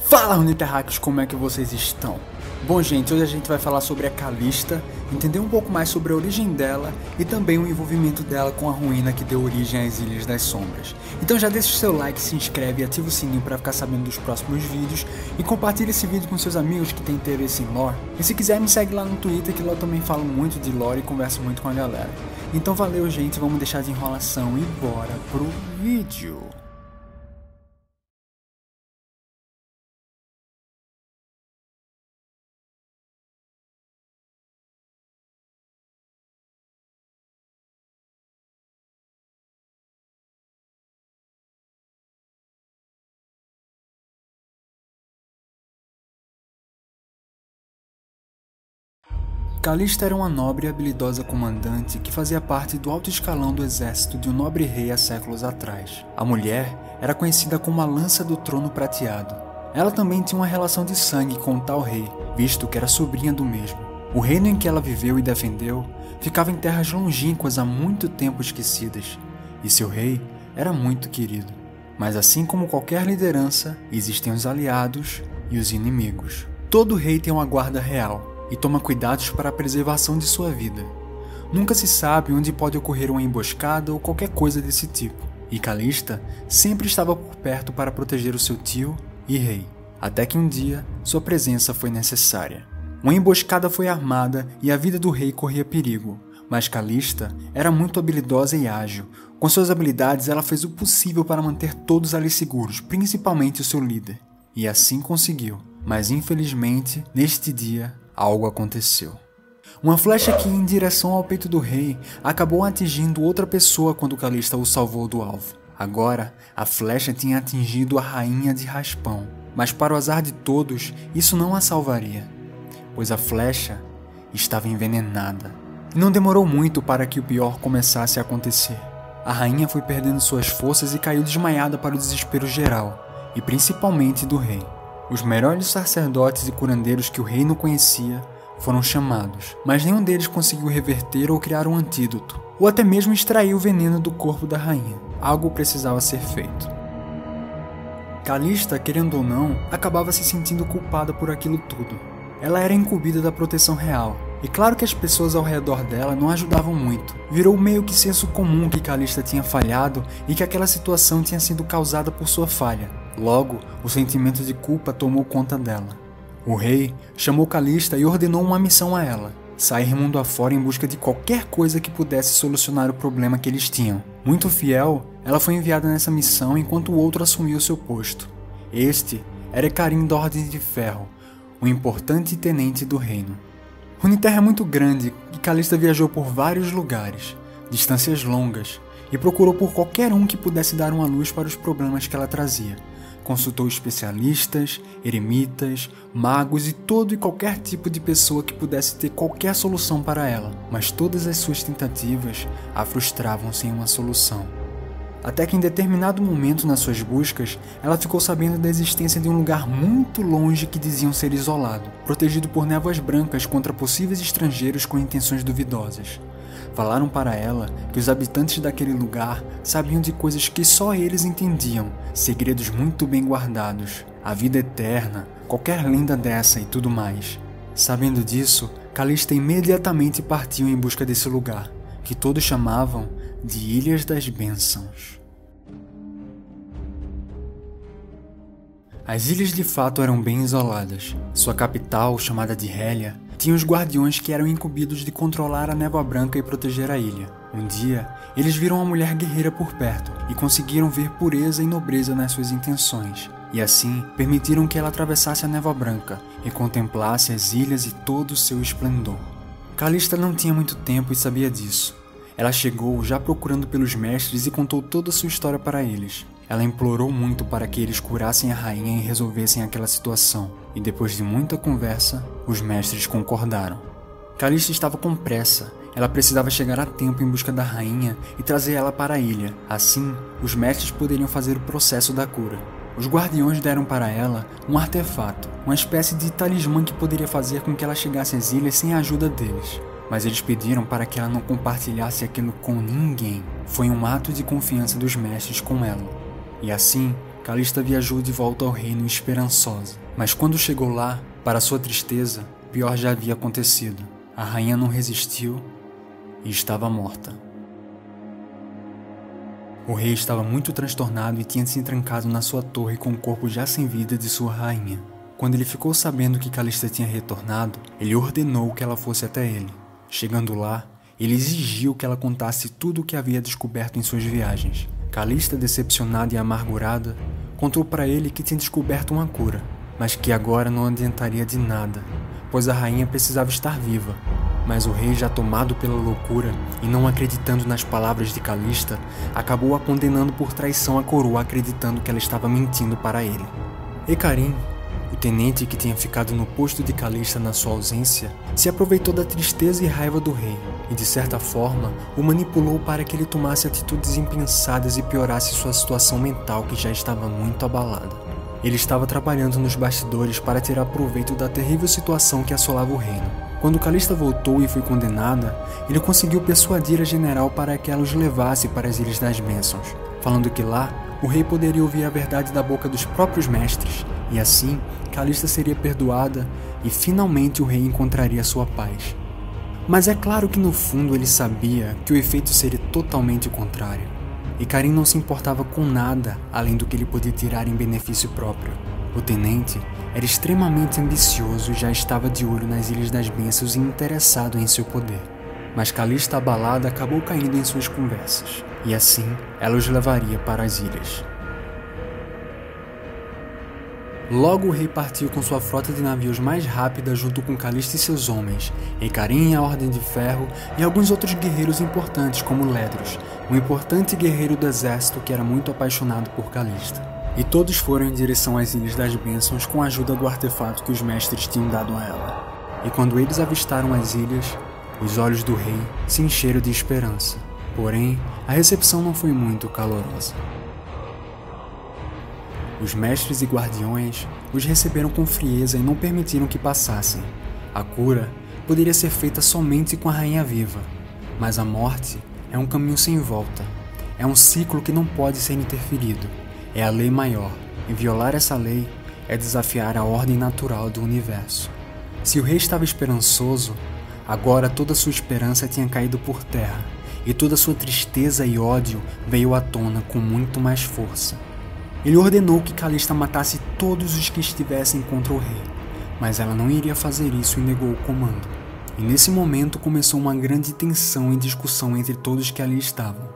Fala Uniterráqueos, como é que vocês estão? Bom gente, hoje a gente vai falar sobre a Calista, entender um pouco mais sobre a origem dela e também o envolvimento dela com a ruína que deu origem às Ilhas das Sombras. Então já deixa o seu like, se inscreve e ativa o sininho para ficar sabendo dos próximos vídeos e compartilha esse vídeo com seus amigos que têm interesse em lore. E se quiser me segue lá no Twitter que lá eu também falo muito de lore e converso muito com a galera. Então valeu gente, vamos deixar de enrolação e bora pro vídeo. Calista era uma nobre e habilidosa comandante que fazia parte do alto escalão do exército de um nobre rei há séculos atrás. A mulher era conhecida como a Lança do Trono Prateado. Ela também tinha uma relação de sangue com o tal rei, visto que era sobrinha do mesmo. O reino em que ela viveu e defendeu ficava em terras longínquas há muito tempo esquecidas, e seu rei era muito querido. Mas assim como qualquer liderança, existem os aliados e os inimigos. Todo rei tem uma guarda real, e toma cuidados para a preservação de sua vida. Nunca se sabe onde pode ocorrer uma emboscada ou qualquer coisa desse tipo, e Calista sempre estava por perto para proteger o seu tio e rei, até que um dia sua presença foi necessária. Uma emboscada foi armada e a vida do rei corria perigo, mas Calista era muito habilidosa e ágil. Com suas habilidades, ela fez o possível para manter todos ali seguros, principalmente o seu líder. E assim conseguiu. Mas infelizmente, neste dia, algo aconteceu. Uma flecha que ia em direção ao peito do rei acabou atingindo outra pessoa quando Calista o salvou do alvo. Agora, a flecha tinha atingido a rainha de Raspão, mas para o azar de todos, isso não a salvaria, pois a flecha estava envenenada. E não demorou muito para que o pior começasse a acontecer. A rainha foi perdendo suas forças e caiu desmaiada para o desespero geral, e principalmente do rei. Os melhores sacerdotes e curandeiros que o reino conhecia foram chamados, mas nenhum deles conseguiu reverter ou criar um antídoto, ou até mesmo extrair o veneno do corpo da rainha. Algo precisava ser feito. Calista, querendo ou não, acabava se sentindo culpada por aquilo tudo. Ela era incumbida da proteção real, e claro que as pessoas ao redor dela não ajudavam muito. Virou meio que senso comum que Calista tinha falhado e que aquela situação tinha sido causada por sua falha. Logo, o sentimento de culpa tomou conta dela. O rei chamou Calista e ordenou uma missão a ela: sair mundo afora em busca de qualquer coisa que pudesse solucionar o problema que eles tinham. Muito fiel, ela foi enviada nessa missão enquanto o outro assumiu seu posto. Este era Karim da Ordem de Ferro, um importante tenente do reino. Runeterra é muito grande e Calista viajou por vários lugares, distâncias longas, e procurou por qualquer um que pudesse dar uma luz para os problemas que ela trazia. Consultou especialistas, eremitas, magos e todo e qualquer tipo de pessoa que pudesse ter qualquer solução para ela, mas todas as suas tentativas a frustravam sem uma solução. Até que em determinado momento nas suas buscas, ela ficou sabendo da existência de um lugar muito longe que diziam ser isolado, protegido por névoas brancas contra possíveis estrangeiros com intenções duvidosas. Falaram para ela que os habitantes daquele lugar sabiam de coisas que só eles entendiam, segredos muito bem guardados, a vida eterna, qualquer lenda dessa e tudo mais. Sabendo disso, Calista imediatamente partiu em busca desse lugar, que todos chamavam de Ilhas das Bênçãos. As ilhas de fato eram bem isoladas. Sua capital, chamada de Hélia, tinha os guardiões que eram incumbidos de controlar a névoa branca e proteger a ilha. Um dia, eles viram uma mulher guerreira por perto e conseguiram ver pureza e nobreza nas suas intenções, e assim permitiram que ela atravessasse a névoa branca e contemplasse as ilhas e todo o seu esplendor. Calista não tinha muito tempo e sabia disso. Ela chegou já procurando pelos mestres e contou toda a sua história para eles. Ela implorou muito para que eles curassem a rainha e resolvessem aquela situação, e depois de muita conversa, os mestres concordaram. Calista estava com pressa, ela precisava chegar a tempo em busca da rainha e trazer ela para a ilha. Assim, os mestres poderiam fazer o processo da cura. Os guardiões deram para ela um artefato, uma espécie de talismã que poderia fazer com que ela chegasse às ilhas sem a ajuda deles. Mas eles pediram para que ela não compartilhasse aquilo com ninguém. Foi um ato de confiança dos mestres com ela. E assim, Calista viajou de volta ao reino esperançosa. Mas quando chegou lá, para sua tristeza, pior já havia acontecido. A rainha não resistiu e estava morta. O rei estava muito transtornado e tinha se trancado na sua torre com o corpo já sem vida de sua rainha. Quando ele ficou sabendo que Calista tinha retornado, ele ordenou que ela fosse até ele. Chegando lá, ele exigiu que ela contasse tudo o que havia descoberto em suas viagens. Calista, decepcionada e amargurada, contou para ele que tinha descoberto uma cura, mas que agora não adiantaria de nada, pois a rainha precisava estar viva. Mas o rei, já tomado pela loucura e não acreditando nas palavras de Calista, acabou a condenando por traição à coroa, acreditando que ela estava mentindo para ele. Ecarim, tenente que tinha ficado no posto de Calista na sua ausência, se aproveitou da tristeza e raiva do rei e, de certa forma, o manipulou para que ele tomasse atitudes impensadas e piorasse sua situação mental que já estava muito abalada. Ele estava trabalhando nos bastidores para tirar proveito da terrível situação que assolava o reino. Quando Calista voltou e foi condenada, ele conseguiu persuadir a general para que ela os levasse para as Ilhas das Bênçãos, falando que lá o rei poderia ouvir a verdade da boca dos próprios mestres, e assim Calista seria perdoada e finalmente o rei encontraria sua paz. Mas é claro que no fundo ele sabia que o efeito seria totalmente contrário e Karim não se importava com nada além do que ele podia tirar em benefício próprio. O tenente era extremamente ambicioso e já estava de olho nas Ilhas das Bênçãos e interessado em seu poder. Mas Calista abalada acabou caindo em suas conversas, e assim ela os levaria para as ilhas. Logo o rei partiu com sua frota de navios mais rápida junto com Calista e seus homens, Ecarim, a Ordem de Ferro e alguns outros guerreiros importantes como Ledros, um importante guerreiro do exército que era muito apaixonado por Calista. E todos foram em direção às Ilhas das Bênçãos com a ajuda do artefato que os mestres tinham dado a ela. E quando eles avistaram as ilhas, os olhos do rei se encheram de esperança. Porém, a recepção não foi muito calorosa. Os mestres e guardiões os receberam com frieza e não permitiram que passassem. A cura poderia ser feita somente com a rainha viva, mas a morte é um caminho sem volta. É um ciclo que não pode ser interferido. É a lei maior, e violar essa lei é desafiar a ordem natural do universo. Se o rei estava esperançoso, agora toda sua esperança tinha caído por terra, e toda sua tristeza e ódio veio à tona com muito mais força. Ele ordenou que Calista matasse todos os que estivessem contra o rei, mas ela não iria fazer isso e negou o comando. E nesse momento começou uma grande tensão e discussão entre todos que ali estavam.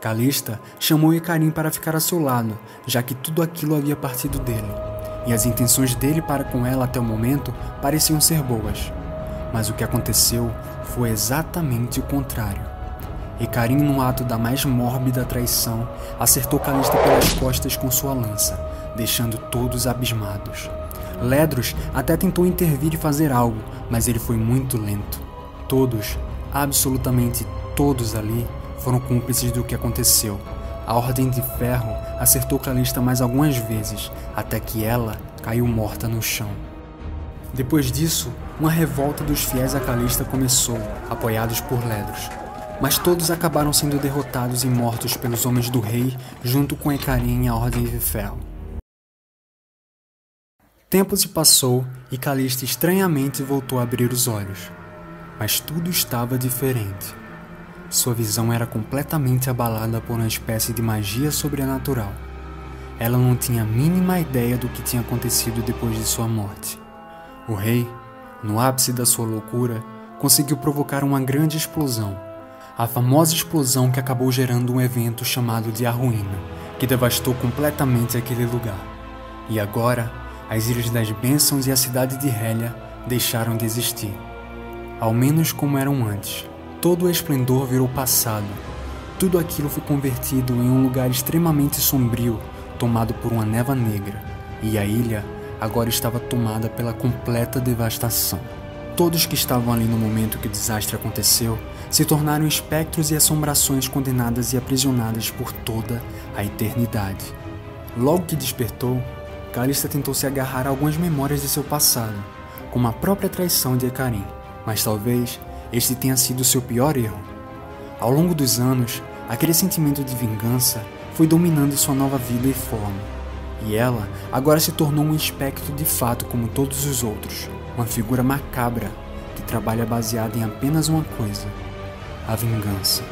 Calista chamou Ecarim para ficar a seu lado, já que tudo aquilo havia partido dele, e as intenções dele para com ela até o momento pareciam ser boas. Mas o que aconteceu foi exatamente o contrário. E num ato da mais mórbida traição, acertou Calista pelas costas com sua lança, deixando todos abismados. Ledros até tentou intervir e fazer algo, mas ele foi muito lento. Todos, absolutamente todos ali, foram cúmplices do que aconteceu. A Ordem de Ferro acertou Calista mais algumas vezes, até que ela caiu morta no chão. Depois disso, uma revolta dos fiéis a Calista começou, apoiados por Ledros, mas todos acabaram sendo derrotados e mortos pelos homens do rei, junto com Ecarim e a Ordem de Ferro. Tempo se passou e Calista estranhamente voltou a abrir os olhos, mas tudo estava diferente. Sua visão era completamente abalada por uma espécie de magia sobrenatural. Ela não tinha a mínima ideia do que tinha acontecido depois de sua morte. O rei, no ápice da sua loucura, conseguiu provocar uma grande explosão a famosa explosão que acabou gerando um evento chamado de A Ruína, que devastou completamente aquele lugar. E agora, as Ilhas das Bênçãos e a cidade de Hélia deixaram de existir. Ao menos como eram antes. Todo o esplendor virou passado. Tudo aquilo foi convertido em um lugar extremamente sombrio, tomado por uma neva negra, e a ilha agora estava tomada pela completa devastação. Todos que estavam ali no momento que o desastre aconteceu se tornaram espectros e assombrações condenadas e aprisionadas por toda a eternidade. Logo que despertou, Calista tentou se agarrar a algumas memórias de seu passado, como a própria traição de Ekarim, mas talvez este tenha sido seu pior erro. Ao longo dos anos, aquele sentimento de vingança foi dominando sua nova vida e forma, E ela agora se tornou um espectro de fato como todos os outros, uma figura macabra que trabalha baseada em apenas uma coisa: a vingança.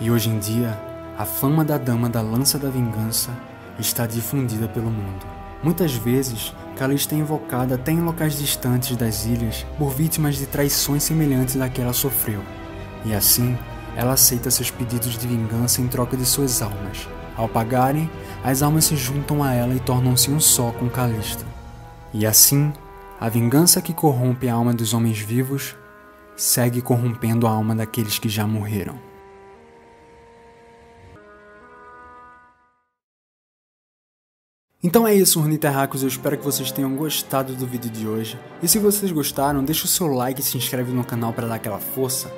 E hoje em dia, a fama da Dama da Lança da Vingança está difundida pelo mundo. Muitas vezes, Calista é invocada até em locais distantes das ilhas por vítimas de traições semelhantes à que ela sofreu. E assim, ela aceita seus pedidos de vingança em troca de suas almas. Ao pagarem, as almas se juntam a ela e tornam-se um só com Calista. E assim, a vingança que corrompe a alma dos homens vivos segue corrompendo a alma daqueles que já morreram. Então é isso, Orniterracos, eu espero que vocês tenham gostado do vídeo de hoje. E se vocês gostaram, deixa o seu like e se inscreve no canal para dar aquela força.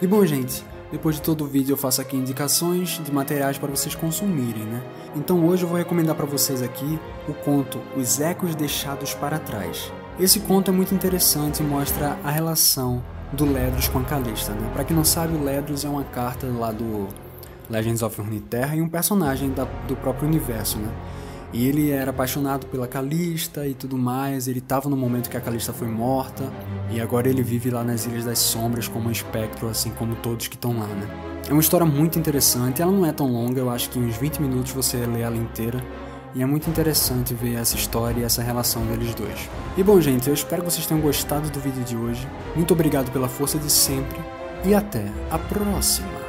E bom, gente, depois de todo o vídeo eu faço aqui indicações de materiais para vocês consumirem, né? Então hoje eu vou recomendar para vocês aqui o conto Os Ecos Deixados para Trás. Esse conto é muito interessante e mostra a relação do Ledros com a Calista, né? Para quem não sabe, o Ledros é uma carta lá do Legends of Runeterra e um personagem da, do próprio universo, né? E ele era apaixonado pela Calista e tudo mais. Ele estava no momento que a Calista foi morta. E agora ele vive lá nas Ilhas das Sombras como um espectro, assim como todos que estão lá, né? É uma história muito interessante. Ela não é tão longa, eu acho que em uns 20 minutos você lê ela inteira. E é muito interessante ver essa história e essa relação deles dois. E bom, gente, eu espero que vocês tenham gostado do vídeo de hoje. Muito obrigado pela força de sempre. E até a próxima!